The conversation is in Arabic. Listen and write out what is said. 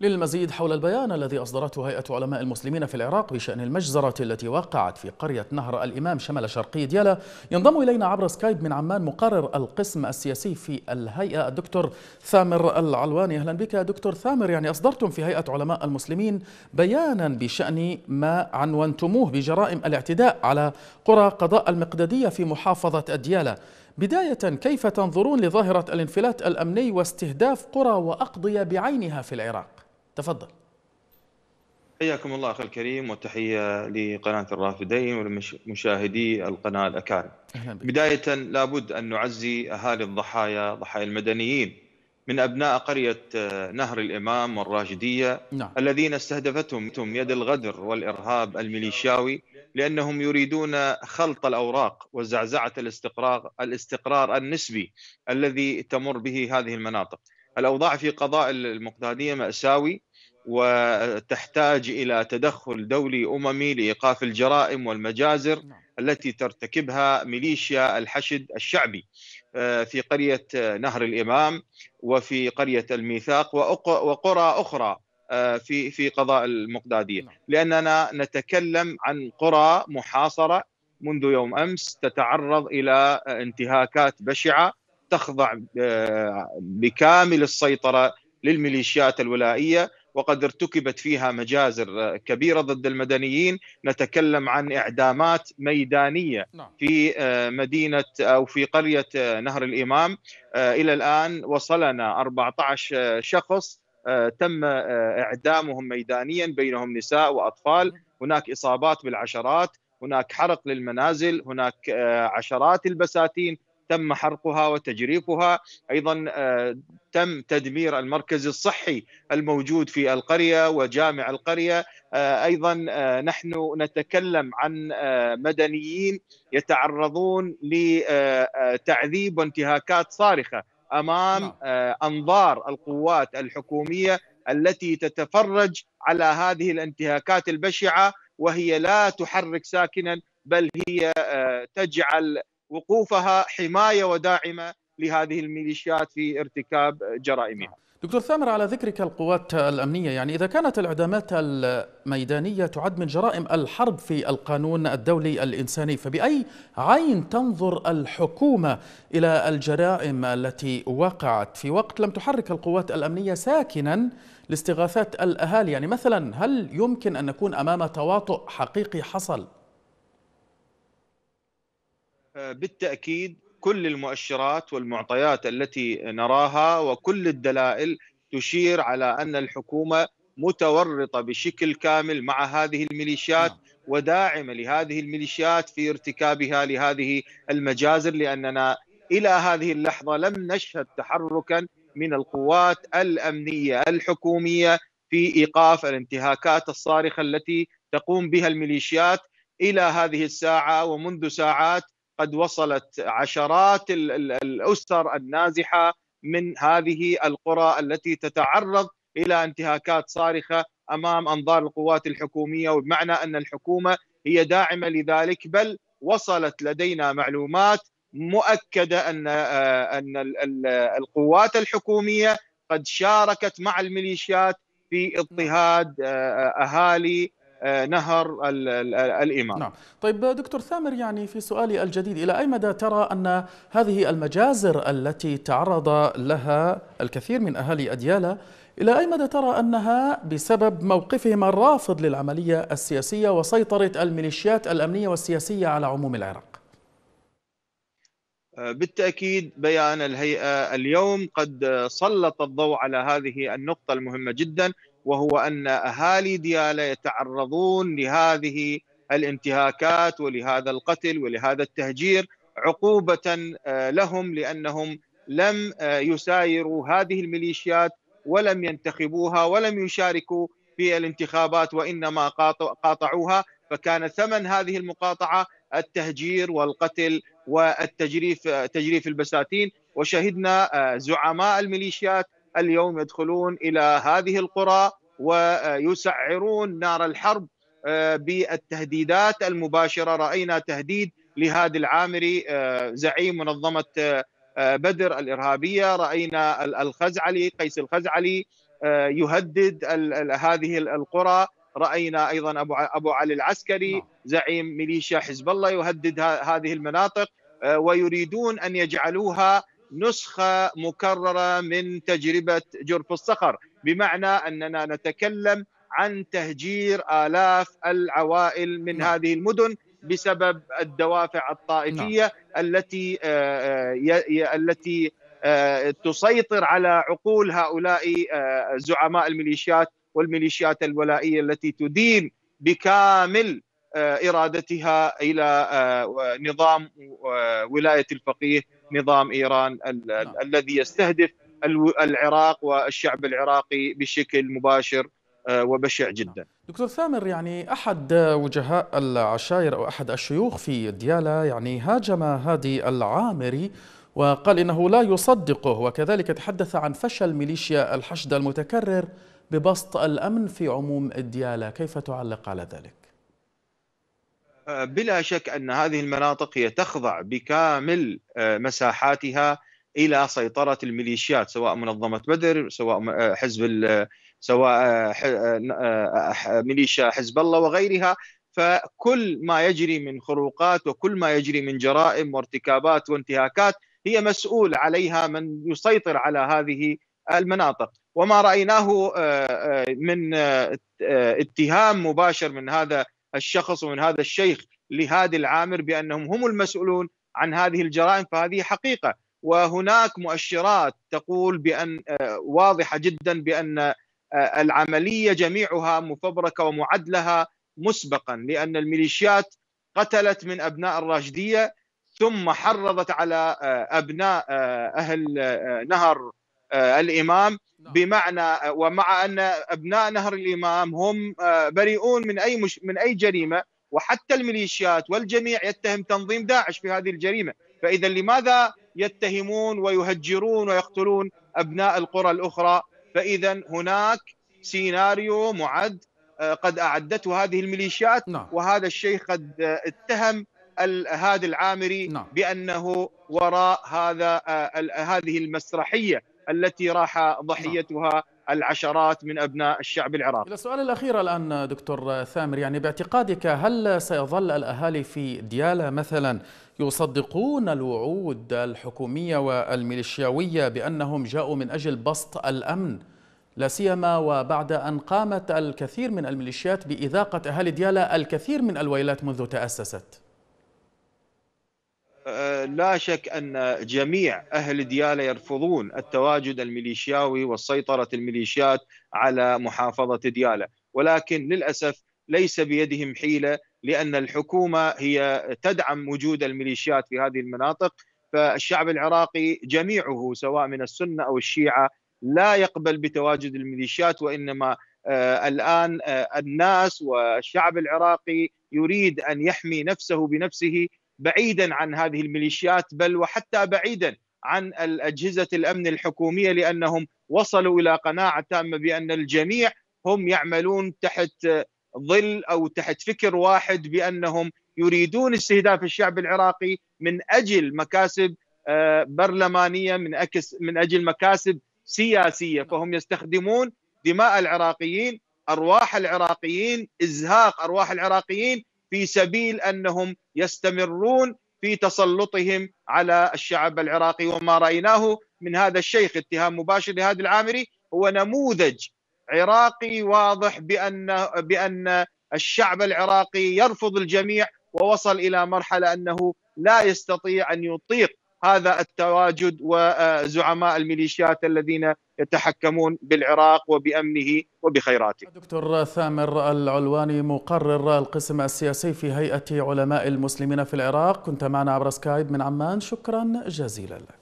للمزيد حول البيان الذي أصدرته هيئة علماء المسلمين في العراق بشأن المجزرة التي وقعت في قرية نهر الإمام شمال شرقي ديالى ينضم إلينا عبر سكايب من عمان مقرر القسم السياسي في الهيئة. الدكتور ثامر العلواني أهلا بك. دكتور ثامر يعني أصدرتم في هيئة علماء المسلمين بيانا بشأن ما عنونتموه بجرائم الاعتداء على قرى قضاء المقددية في محافظة ديالى بداية كيف تنظرون لظاهرة الانفلات الأمني واستهداف قرى وأقضية بعينها في العراق؟ تفضل حياكم الله أخي الكريم وتحية لقناة الرافدين ولمشاهدي القناة الأكارم. بداية لابد أن نعزي أهالي الضحايا ضحايا المدنيين من أبناء قرية نهر الإمام والراشدية نعم. الذين استهدفتهم يد الغدر والإرهاب الميليشياوي لأنهم يريدون خلط الأوراق وزعزعة الاستقرار الاستقرار النسبي الذي تمر به هذه المناطق. الأوضاع في قضاء المقدادية مأساوي وتحتاج إلى تدخل دولي أممي لإيقاف الجرائم والمجازر نعم. التي ترتكبها ميليشيا الحشد الشعبي آه، في قرية نهر الإمام وفي قرية الميثاق وقرى أخرى آه، في في قضاء المقدادية نعم. لأننا نتكلم عن قرى محاصرة منذ يوم أمس تتعرض إلى انتهاكات بشعة تخضع آه، بكامل السيطرة للميليشيات الولائية وقد ارتكبت فيها مجازر كبيرة ضد المدنيين. نتكلم عن إعدامات ميدانية نعم. في آه، مدينة أو في قرية آه، نهر الإمام. إلى الآن وصلنا 14 شخص تم إعدامهم ميدانيا بينهم نساء وأطفال. هناك إصابات بالعشرات هناك حرق للمنازل هناك عشرات البساتين. تم حرقها وتجريفها أيضا آه، تم تدمير المركز الصحي الموجود في القرية وجامع القرية آه، أيضا آه، نحن نتكلم عن مدنيين يتعرضون لتعذيب وانتهاكات صارخة أمام نعم. أنظار القوات الحكومية التي تتفرج على هذه الانتهاكات البشعة وهي لا تحرك ساكنا بل هي تجعل وقوفها حماية وداعمة لهذه الميليشيات في ارتكاب جرائمها. دكتور ثامر على ذكرك القوات الأمنية يعني إذا كانت الإعدامات الميدانية تعد من جرائم الحرب في القانون الدولي الإنساني فبأي عين تنظر الحكومة إلى الجرائم التي وقعت في وقت لم تحرك القوات الأمنية ساكنا لاستغاثات الأهالي يعني مثلا هل يمكن أن نكون أمام تواطؤ حقيقي حصل بالتأكيد كل المؤشرات والمعطيات التي نراها وكل الدلائل تشير على أن الحكومة متورطة بشكل كامل مع هذه الميليشيات نعم. وداعمة لهذه الميليشيات في ارتكابها لهذه المجازر لأننا إلى هذه اللحظة لم نشهد تحركا من القوات الأمنية الحكومية في إيقاف الانتهاكات الصارخة التي تقوم بها الميليشيات إلى هذه الساعة ومنذ ساعات قد وصلت عشرات الأسر النازحة من هذه القرى التي تتعرض إلى انتهاكات صارخة أمام أنظار القوات الحكومية وبمعنى أن الحكومة هي داعمة لذلك بل وصلت لدينا معلومات مؤكدة أن آه، أن القوات الحكومية قد شاركت مع الميليشيات في اضطهاد آه، آه، أهالي نهر الإمام نعم. طيب دكتور ثامر يعني في سؤالي الجديد إلى أي مدى ترى أن هذه المجازر التي تعرض لها الكثير من أهالي أديالة إلى أي مدى ترى أنها بسبب موقفهم الرافض للعملية السياسية وسيطرة الميليشيات الأمنية والسياسية على عموم العراق؟ آه، بالتأكيد بيان الهيئة اليوم قد سلط الضوء على هذه النقطة المهمة جدا. وهو أن أهالي دياله يتعرضون لهذه الانتهاكات ولهذا القتل ولهذا التهجير عقوبة آه، لهم لأنهم لم آه، يسايروا هذه الميليشيات ولم ينتخبوها ولم يشاركوا في الانتخابات وإنما قاطعوها. فكان ثمن هذه المقاطعة التهجير والقتل والتجريف تجريف البساتين. وشهدنا آه، زعماء الميليشيات اليوم يدخلون إلى هذه القرى ويسعرون نار الحرب آه، بالتهديدات المباشرة. رأينا تهديد لهادي العامري آه، زعيم منظمة آه، بدر الإرهابية. رأينا الخزعلي قيس الخزعلي يهدد هذه القرى. رأينا أيضا أبو أبو علي العسكري نعم. زعيم ميليشيا حزب الله يهدد هذه المناطق ويريدون أن يجعلوها نسخة مكررة من تجربة جرف الصخر بمعنى أننا نتكلم عن تهجير آلاف العوائل من نعم. هذه المدن بسبب الدوافع الطائفية نعم. التي التي تسيطر على عقول هؤلاء زعماء الميليشيات والميليشيات الولائية التي تدين بكامل إرادتها إلى نظام ولاية الفقيه نظام إيران نعم. الذي يستهدف العراق والشعب العراقي بشكل مباشر وبشع جدا دكتور ثامر يعني أحد وجهاء العشائر أو أحد الشيوخ في ديالا يعني هاجم هادي العامري وقال إنه لا يصدقه وكذلك تحدث عن فشل ميليشيا الحشد المتكرر ببسط الأمن في عموم الديالى كيف تعلق على ذلك؟ بلا شك أن هذه المناطق هي تخضع بكامل مساحاتها إلى سيطرة الميليشيات سواء منظمة بدر سواء حزب سواء ميليشيا حزب الله وغيرها. فكل ما يجري من خروقات وكل ما يجري من جرائم وارتكابات وانتهاكات هي مسؤول عليها من يسيطر على هذه المناطق. وما رأيناه من اتهام مباشر من هذا الشخص ومن هذا الشيخ لهادي العامر بأنهم هم المسؤولون عن هذه الجرائم فهذه حقيقة. وهناك مؤشرات تقول بأن واضحة جدا بأن العملية جميعها مفبركة ومعد مسبقا لأن الميليشيات قتلت من أبناء الراشدية ثم حرضت على أبناء أهل نهر الإمام نعم. بمعنى ومع أن أبناء نهر الإمام هم بريئون من أي مش من أي جريمة وحتى الميليشيات والجميع يتهم تنظيم داعش في هذه الجريمة فإذا لماذا يتهمون ويهجرون ويقتلون أبناء القرى الأخرى فإذا هناك سيناريو معد قد أعدته هذه الميليشيات نعم. وهذا الشيخ قد اتهم هادي العامري نعم. بأنه وراء هذا هذه المسرحية التي راح ضحيتها العشرات من أبناء الشعب العراقي. إلى السؤال الأخير الآن دكتور ثامر يعني باعتقادك هل سيظل الأهالي في ديالا مثلا يصدقون الوعود الحكومية والميليشياوية بأنهم جاءوا من أجل بسط الأمن لا سيما وبعد أن قامت الكثير من الميليشيات بإذاقة أهالي ديالا الكثير من الويلات منذ تأسست؟ لا شك أن جميع أهل دياله يرفضون التواجد الميليشياوي والسيطرة الميليشيات على محافظة دياله، ولكن للأسف ليس بيدهم حيلة لأن الحكومة هي تدعم وجود الميليشيات في هذه المناطق، فالشعب العراقي جميعه سواء من السنة أو الشيعة لا يقبل بتواجد الميليشيات وإنما آه الآن آه الناس والشعب العراقي يريد أن يحمي نفسه بنفسه بعيدا عن هذه الميليشيات بل وحتى بعيدا عن الأجهزة الأمن الحكومية لأنهم وصلوا إلى قناعة تامة بأن الجميع هم يعملون تحت ظل أو تحت فكر واحد بأنهم يريدون استهداف الشعب العراقي من أجل مكاسب برلمانية من أكس من أجل مكاسب سياسية. فهم يستخدمون دماء العراقيين أرواح العراقيين إزهاق أرواح العراقيين في سبيل أنهم يستمرون في تسلطهم على الشعب العراقي. وما رأيناه من هذا الشيخ اتهام مباشر لهذا العامري هو نموذج عراقي واضح بان بأن الشعب العراقي يرفض الجميع ووصل إلى مرحلة أنه لا يستطيع أن يطيق هذا التواجد وزعماء الميليشيات الذين يتحكمون بالعراق وبأمنه وبخيراته. دكتور ثامر العلواني مقرر القسم السياسي في هيئة علماء المسلمين في العراق كنت معنا عبر سكايب من عمان شكرا جزيلا لك.